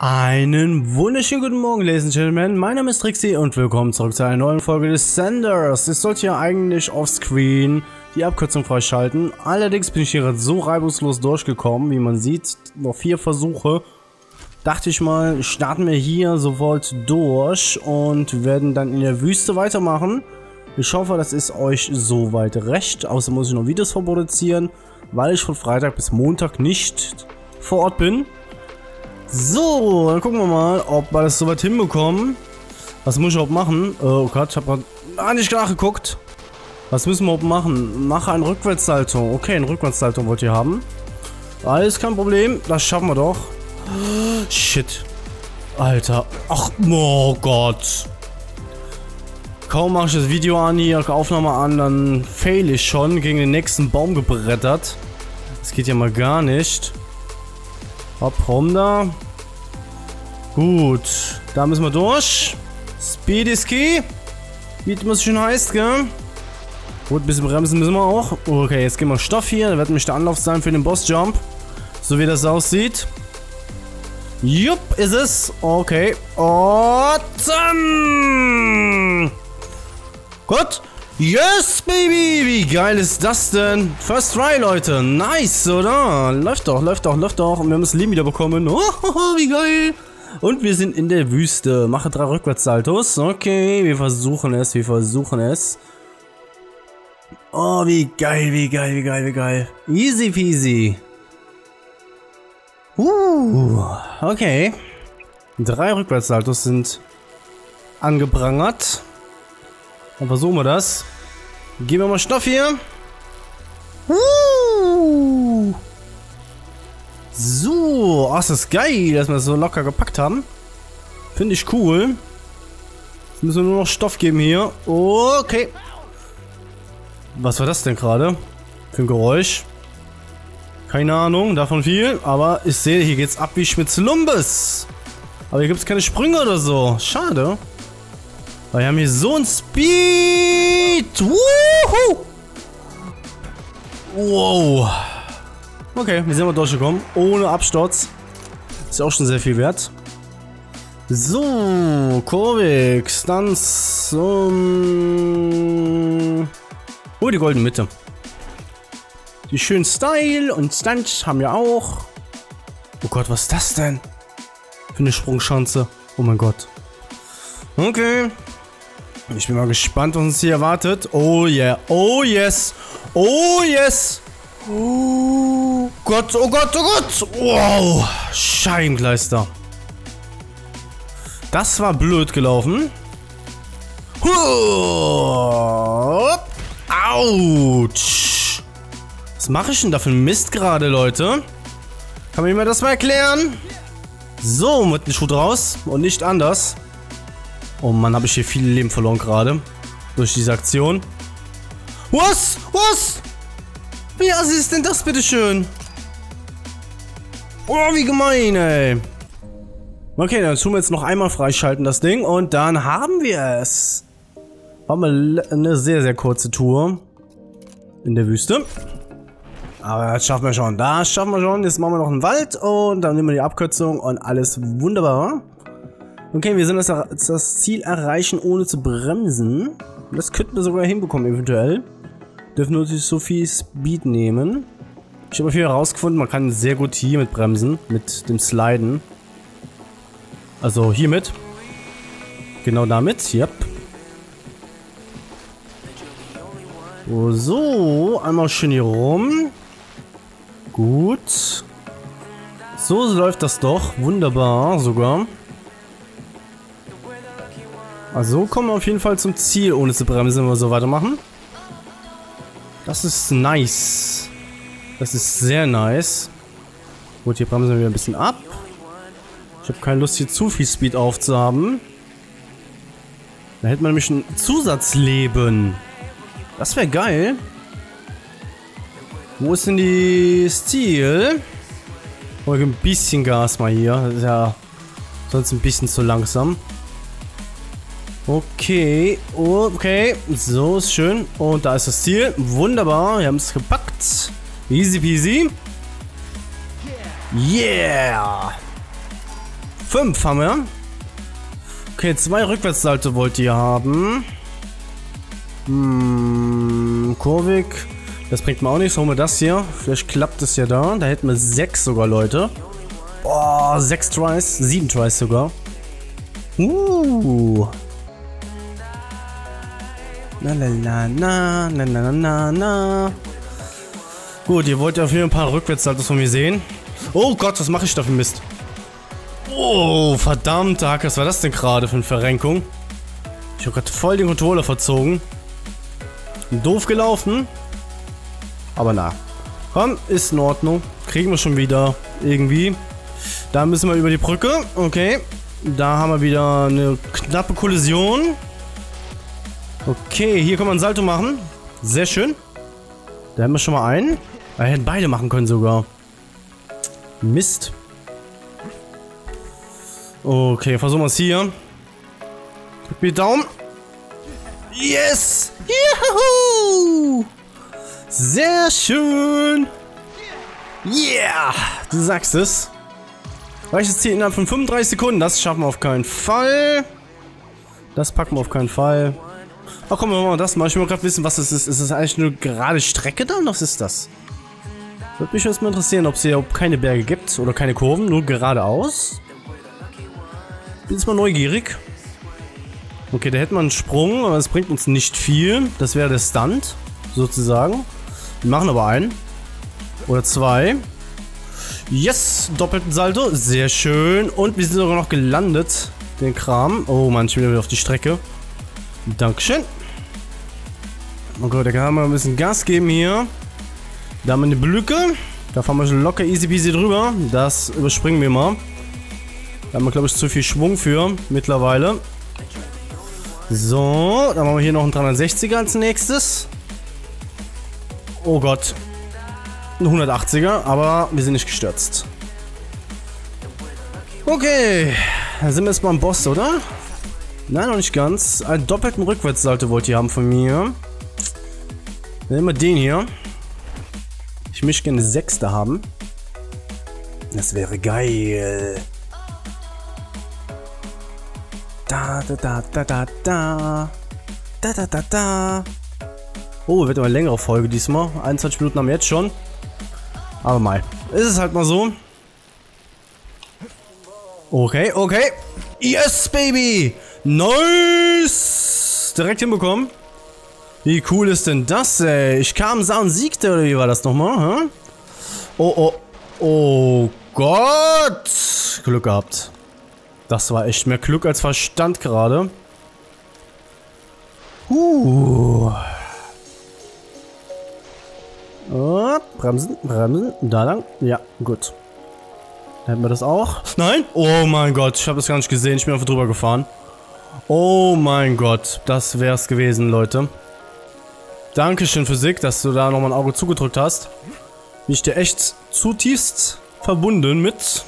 Einen wunderschönen guten Morgen, Ladies and Gentlemen. Mein Name ist Trixie und willkommen zurück zu einer neuen Folge des Senders. Ich sollte ja eigentlich offscreen die Abkürzung freischalten. Allerdings bin ich hier so reibungslos durchgekommen, wie man sieht. Noch vier Versuche. Dachte ich mal, starten wir hier sofort durch und werden dann in der Wüste weitermachen. Ich hoffe, das ist euch soweit recht. Außer muss ich noch Videos vorproduzieren, weil ich von Freitag bis Montag nicht vor Ort bin. So, dann gucken wir mal, ob wir das soweit hinbekommen. Was muss ich überhaupt machen? Äh, oh Gott, ich habe gar nicht nachgeguckt. Was müssen wir überhaupt machen? Mache ein Rückwärtssalto. Okay, ein Rückwärtssalto wollt ihr haben. Alles kein Problem, das schaffen wir doch. Shit. Alter. Ach, oh Gott. Kaum mache ich das Video an hier, Aufnahme an, dann fail ich schon, gegen den nächsten Baum gebrettert. Das geht ja mal gar nicht. Hopp, da. Gut, da müssen wir durch. Speed is key. Wie es schon heißt, gell? Gut, ein bisschen bremsen müssen wir auch. Okay, jetzt gehen wir Stoff hier. Da wird nämlich der Anlauf sein für den Boss-Jump. So wie das aussieht. Jupp, ist es. Okay. Und dann. Gut. Yes, Baby! Wie geil ist das denn? First try, Leute. Nice, oder? Läuft doch, läuft doch, läuft doch. Und wir haben das Leben wieder bekommen. Oh, wie geil. Und wir sind in der Wüste. Mache drei Rückwärtssaltos. Okay, wir versuchen es, wir versuchen es. Oh, wie geil, wie geil, wie geil, wie geil. Easy peasy. Uh, okay. Drei Rückwärtssaltos sind angeprangert. Dann versuchen wir das. Geben wir mal Stoff hier. Uh. So, ach, das ist geil, dass wir das so locker gepackt haben. Finde ich cool. Jetzt müssen wir nur noch Stoff geben hier. Okay. Was war das denn gerade? Für ein Geräusch? Keine Ahnung, davon viel. Aber ich sehe, hier geht's ab wie Schmitz-Lumbes. Aber hier gibt es keine Sprünge oder so. Schade. Wir haben hier so ein Speed. Woohoo! Wow. Okay, wir sind mal durchgekommen. Ohne Absturz. Ist ja auch schon sehr viel wert. So, Korvix. Dann zum... Oh, die goldene Mitte. Die schönen Style und Stunt haben wir auch. Oh Gott, was ist das denn? Für eine Sprungschanze. Oh mein Gott. Okay. Ich bin mal gespannt, was uns hier erwartet. Oh yeah. Oh yes. Oh yes. Oh Gott, oh Gott, oh Gott. Wow. Scheingleister. Das war blöd gelaufen. Autsch. Was mache ich denn da für Mist gerade, Leute? Kann mir das mal erklären? So, mit dem Schuh raus und nicht anders. Oh Mann, habe ich hier viele Leben verloren gerade. Durch diese Aktion. Was? Was? Wie assi ist denn das, bitteschön? Oh, wie gemein, ey. Okay, dann tun wir jetzt noch einmal freischalten, das Ding. Und dann haben wir es. War mal eine sehr, sehr kurze Tour. In der Wüste. Aber das schaffen wir schon. Das schaffen wir schon. Jetzt machen wir noch einen Wald. Und dann nehmen wir die Abkürzung. Und alles wunderbar. Okay, wir sind das, Ziel erreichen, ohne zu bremsen. Das könnten wir sogar hinbekommen, eventuell. Dürfen nur so viel Speed nehmen. Ich habe hier herausgefunden, man kann sehr gut hier mit bremsen, mit dem Sliden. Also hiermit. Genau damit, yep. So, einmal schön hier rum. Gut. So läuft das doch. Wunderbar sogar. Also kommen wir auf jeden Fall zum Ziel, ohne zu bremsen, wenn wir so weitermachen. Das ist nice. Das ist sehr nice. Gut, hier bremsen wir wieder ein bisschen ab. Ich habe keine Lust, hier zu viel Speed aufzuhaben. Da hätte man nämlich ein Zusatzleben. Das wäre geil. Wo ist denn die Ziel? Oh, ein bisschen Gas mal hier. Das ist ja sonst ein bisschen zu langsam. Okay, okay, so ist schön. Und da ist das Ziel. Wunderbar, wir haben es gepackt. Easy peasy. Yeah! Fünf haben wir. Okay, zwei Rückwärtssalto wollt ihr haben. Hm, Kurvik. Das bringt mir auch nichts. Holen wir das hier. Vielleicht klappt es ja da. Da hätten wir sechs sogar, Leute. Boah, sechs Tries. Sieben Tries sogar. Uh. Na na na na na na na na. Gut, ihr wollt ja auf jeden Fall ein paar Rückwärtssaltos von mir sehen. Oh Gott, was mache ich da für Mist? Oh, verdammte Hacke, was war das denn gerade für eine Verrenkung? Ich habe gerade voll den Controller verzogen. Doof gelaufen. Aber na. Komm, ist in Ordnung. Kriegen wir schon wieder irgendwie. Da müssen wir über die Brücke. Okay. Da haben wir wieder eine knappe Kollision. Okay, hier kann man ein Salto machen. Sehr schön. Da haben wir schon mal einen. Wir hätten beide machen können sogar. Mist. Okay, versuchen wir es hier. Drück mir Daumen. Yes! Juhu! Sehr schön! Yeah! Du sagst es. Weiches Ziel innerhalb von 35 Sekunden. Das schaffen wir auf keinen Fall. Das packen wir auf keinen Fall. Ach komm, wir machen das mal. Ich will gerade wissen, was das ist. Ist das eigentlich nur gerade Strecke da? Was ist das? Würde mich erstmal interessieren, ob es hier keine Berge gibt oder keine Kurven, nur geradeaus. Bin jetzt mal neugierig. Okay, da hätte man einen Sprung, aber das bringt uns nicht viel. Das wäre der Stunt, sozusagen. Wir machen aber einen. Oder zwei. Yes, doppelten Salto. Sehr schön. Und wir sind sogar noch gelandet. Den Kram. Oh Mann, ich will wieder auf die Strecke. Dankeschön. Oh Gott, da kann man ein bisschen Gas geben hier. Da haben wir eine Blücke. Da fahren wir locker easy peasy drüber. Das überspringen wir mal. Da haben wir, glaube ich, zu viel Schwung für mittlerweile. So, dann machen wir hier noch einen 360er als nächstes. Oh Gott. Ein 180er, aber wir sind nicht gestürzt. Okay. Dann sind wir jetzt beim Boss, oder? Nein, noch nicht ganz. Einen doppelten Rückwärtssalto wollt ihr haben von mir. Nehmen wir den hier. Ich möchte gerne eine Sechste haben. Das wäre geil. Da, da, da, da, da, da. Da, da, da, da. Oh, wird aber eine längere Folge diesmal. 21 Minuten haben wir jetzt schon. Aber mal. Ist es halt mal so. Okay, okay. Yes, Baby! Nice! Direkt hinbekommen. Wie cool ist denn das, ey? Ich kam, sah und siegte, oder wie war das nochmal, hä? Oh, oh. Oh Gott! Glück gehabt. Das war echt mehr Glück als Verstand gerade. Uh. Oh, bremsen, bremsen. Da lang. Ja, gut. Hätten wir das auch. Nein? Oh mein Gott, ich habe das gar nicht gesehen. Ich bin einfach drüber gefahren. Oh mein Gott, das wär's gewesen, Leute. Dankeschön, Physik, dass du da nochmal ein Auge zugedrückt hast. Bin ich dir echt zutiefst verbunden mit.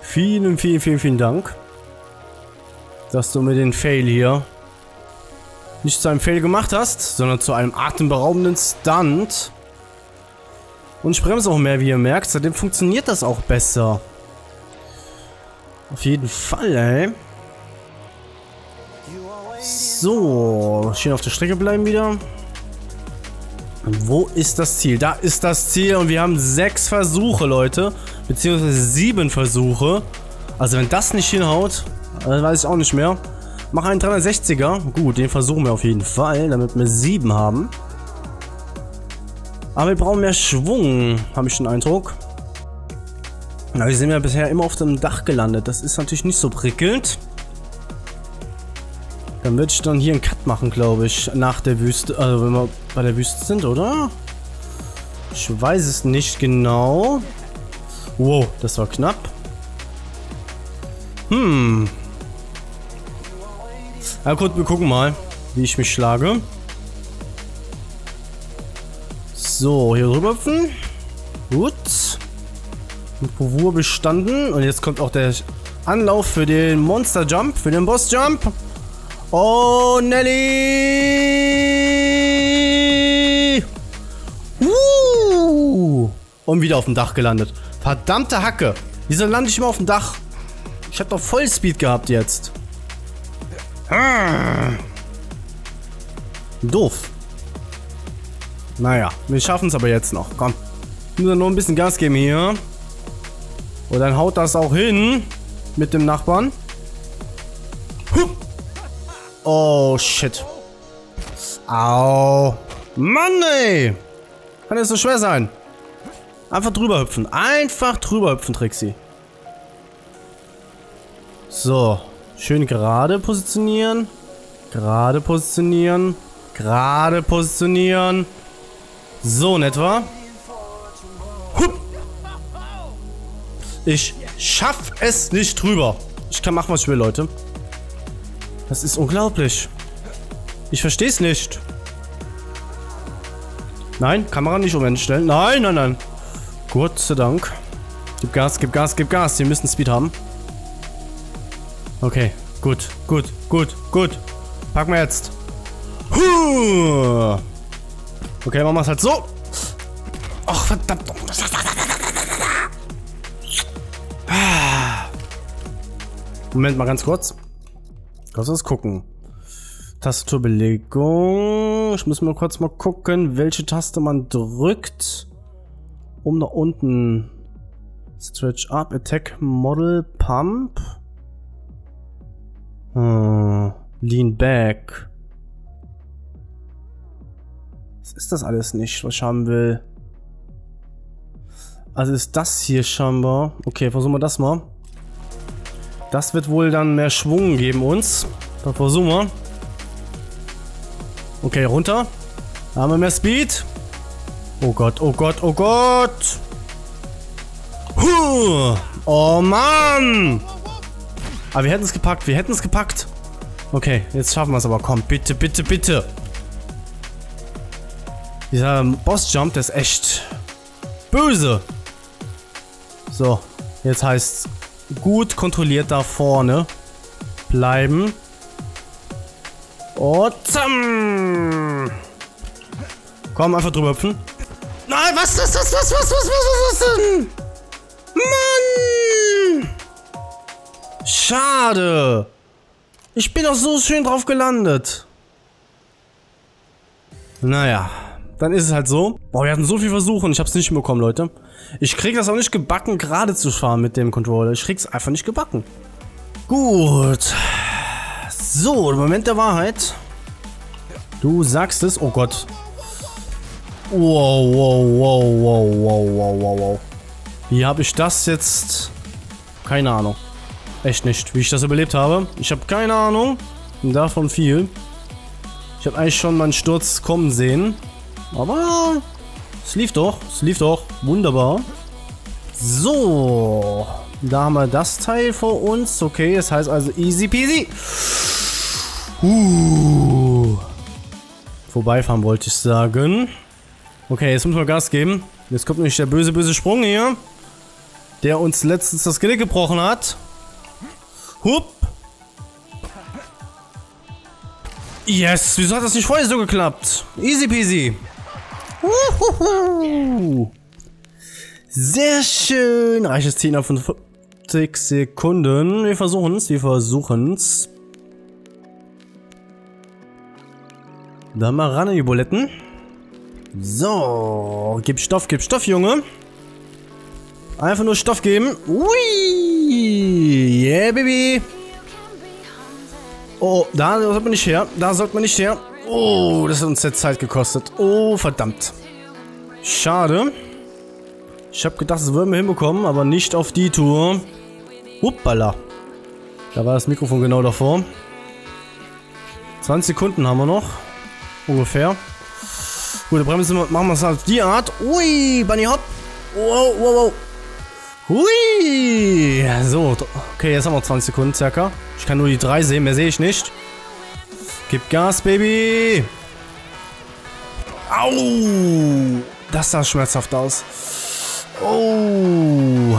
Vielen, vielen, vielen, vielen Dank. Dass du mir den Fail hier nicht zu einem Fail gemacht hast, sondern zu einem atemberaubenden Stunt. Und ich bremse auch mehr, wie ihr merkt. Seitdem funktioniert das auch besser. Auf jeden Fall, ey. So, schön auf der Strecke bleiben wieder. Wo ist das Ziel? Da ist das Ziel und wir haben sechs Versuche, Leute. Beziehungsweise sieben Versuche. Also wenn das nicht hinhaut, dann weiß ich auch nicht mehr. Mach einen 360er. Gut, den versuchen wir auf jeden Fall, damit wir sieben haben. Aber wir brauchen mehr Schwung, habe ich den Eindruck. Na, wir sind ja bisher immer auf dem Dach gelandet. Das ist natürlich nicht so prickelnd. Dann würde ich dann hier einen Cut machen, glaube ich, nach der Wüste, also wenn wir bei der Wüste sind, oder? Ich weiß es nicht genau. Wow, das war knapp. Hm. Na gut, wir gucken mal, wie ich mich schlage. So, hier rüber hüpfen. Gut. Bravour bestanden. Und jetzt kommt auch der Anlauf für den Monster Jump, für den Boss Jump. Oh, Nelly! Uh! Und wieder auf dem Dach gelandet. Verdammte Hacke. Wieso lande ich immer auf dem Dach? Ich habe doch Vollspeed gehabt jetzt. Hm. Doof. Naja, wir schaffen es aber jetzt noch. Komm. Nur noch ein bisschen Gas geben hier. Und dann haut das auch hin. Mit dem Nachbarn. Oh, shit. Au. Mann, ey. Kann das so schwer sein? Einfach drüber hüpfen. Einfach drüber hüpfen, Trixie. So. Schön gerade positionieren. Gerade positionieren. Gerade positionieren. So in etwa. Hup. Ich schaff es nicht drüber. Ich kann machen, was ich will, Leute. Das ist unglaublich. Ich verstehe es nicht. Nein, Kamera nicht umstellen. Nein, nein, nein. Gott sei Dank. Gib Gas, gib Gas, gib Gas. Wir müssen Speed haben. Okay, gut, gut, gut, gut. Packen wir jetzt. Huh. Okay, machen wir es halt so. Ach, verdammt. Moment mal ganz kurz. Lass uns gucken. Tastaturbelegung. Ich muss mal kurz mal gucken, welche Taste man drückt. Um nach unten. Stretch up, Attack, Model, Pump. Hm. Lean back. Was ist das alles nicht, was ich haben will? Also ist das hier scheinbar. Okay, versuchen wir das mal. Das wird wohl dann mehr Schwung geben uns. Dann versuchen wir. Okay, runter. Da haben wir mehr Speed. Oh Gott, oh Gott, oh Gott. Huh. Oh Mann. Aber wir hätten es gepackt, wir hätten es gepackt. Okay, jetzt schaffen wir es aber. Komm, bitte, bitte, bitte. Dieser Boss-Jump, der ist echt böse. So, jetzt heißt gut kontrolliert da vorne bleiben. Und zamm. Komm, einfach drüber hüpfen. Nein, was, was, was, was, was, was, was, was denn? Mann! Schade. Ich bin doch so schön drauf gelandet. Naja, dann ist es halt so. Boah, wir hatten so viel Versuche und ich hab's nicht hinbekommen, Leute. Ich krieg das auch nicht gebacken, gerade zu fahren mit dem Controller. Ich krieg's einfach nicht gebacken. Gut. So, Moment der Wahrheit. Du sagst es. Oh Gott. Wow, wow, wow, wow, wow, wow, wow, wow. Wie habe ich das jetzt... Keine Ahnung. Echt nicht, wie ich das überlebt habe. Ich habe keine Ahnung. Davon viel. Ich habe eigentlich schon meinen Sturz kommen sehen. Aber es lief doch. Es lief doch. Wunderbar. So. Da haben wir das Teil vor uns. Okay, das heißt also easy peasy. Uh. Vorbeifahren wollte ich sagen. Okay, jetzt müssen wir Gas geben. Jetzt kommt nämlich der böse, böse Sprung hier. Der uns letztens das Genick gebrochen hat. Hup. Yes, wieso hat das nicht vorher so geklappt? Easy peasy. Uhuhu. Sehr schön. Reiches 10 auf 50 Sekunden. Wir versuchen es, wir versuchen es. Dann mal ran in die Buletten. So, gib Stoff, gib Stoff, Junge. Einfach nur Stoff geben. Ui, yeah, Baby. Oh, da sollte man nicht her. Da sollte man nicht her. Oh, das hat uns jetzt Zeit gekostet. Oh, verdammt. Schade. Ich habe gedacht, das würden wir hinbekommen, aber nicht auf die Tour. Uppala. Da war das Mikrofon genau davor. 20 Sekunden haben wir noch. Ungefähr. Gut, dann bremsen wir, machen wir es auf die Art. Ui, Bunny Hop. Wow, wow, wow. Hui. So, okay, jetzt haben wir 20 Sekunden circa. Ich kann nur die drei sehen, mehr sehe ich nicht. Gib Gas, Baby. Au. Das sah schmerzhaft aus. Oh.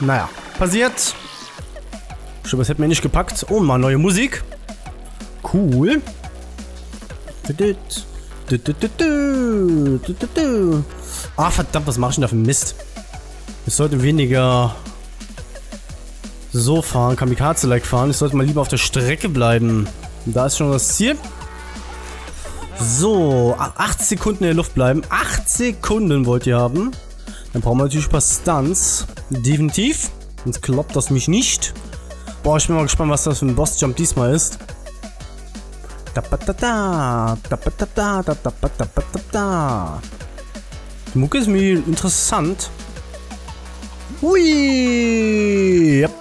Naja, passiert. Ich glaube, das hätte mir nicht gepackt. Oh, mal neue Musik. Cool. Ah, verdammt, was mache ich denn da für Mist? Es sollte weniger... so fahren, Kamikaze-like fahren. Ich sollte mal lieber auf der Strecke bleiben. Da ist schon das Ziel. So, 8 Sekunden in der Luft bleiben. 8 Sekunden wollt ihr haben. Dann brauchen wir natürlich ein paar Stunts. Definitiv. Sonst klappt das mich nicht. Boah, ich bin mal gespannt, was das für ein Boss-Jump diesmal ist. Die Mucke ist mir interessant. Hui! Yep.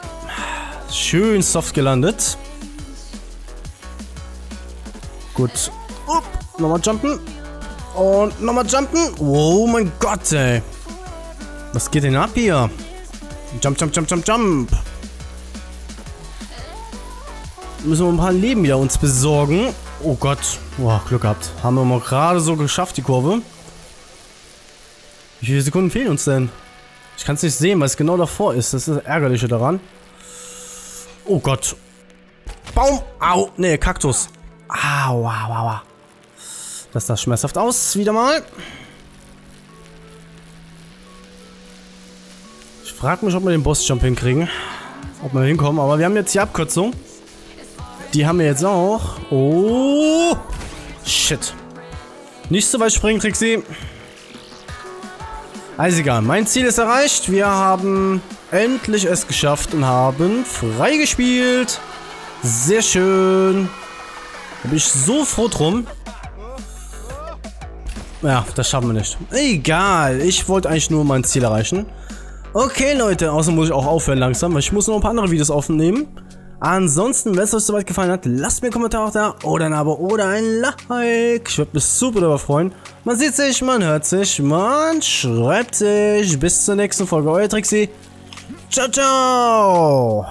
Schön soft gelandet. Gut. Up. Nochmal jumpen. Und nochmal jumpen. Oh mein Gott, ey. Was geht denn ab hier? Jump, jump, jump, jump, jump. Müssen wir ein paar Leben wieder uns besorgen. Oh Gott. Boah, Glück gehabt. Haben wir mal gerade so geschafft, die Kurve. Wie viele Sekunden fehlen uns denn? Ich kann es nicht sehen, weil es genau davor ist. Das ist das Ärgerliche daran. Oh Gott. Baum. Au. Nee, Kaktus. Au, au, au. Das sah schmerzhaft aus. Wieder mal. Ich frage mich, ob wir den Boss-Jump hinkriegen. Ob wir hinkommen. Aber wir haben jetzt die Abkürzung. Die haben wir jetzt auch. Oh. Shit. Nicht so weit springen, Trixie. Also egal, mein Ziel ist erreicht. Wir haben endlich es geschafft und haben freigespielt. Sehr schön. Da bin ich so froh drum. Ja, das schaffen wir nicht. Egal, ich wollte eigentlich nur mein Ziel erreichen. Okay, Leute, außerdem muss ich auch aufhören langsam, weil ich muss noch ein paar andere Videos aufnehmen. Ansonsten, wenn es euch soweit gefallen hat, lasst mir einen Kommentar auch da oder ein Abo oder ein Like. Ich würde mich super darüber freuen. Man sieht sich, man hört sich, man schreibt sich. Bis zur nächsten Folge. Euer Trixie. Ciao, ciao.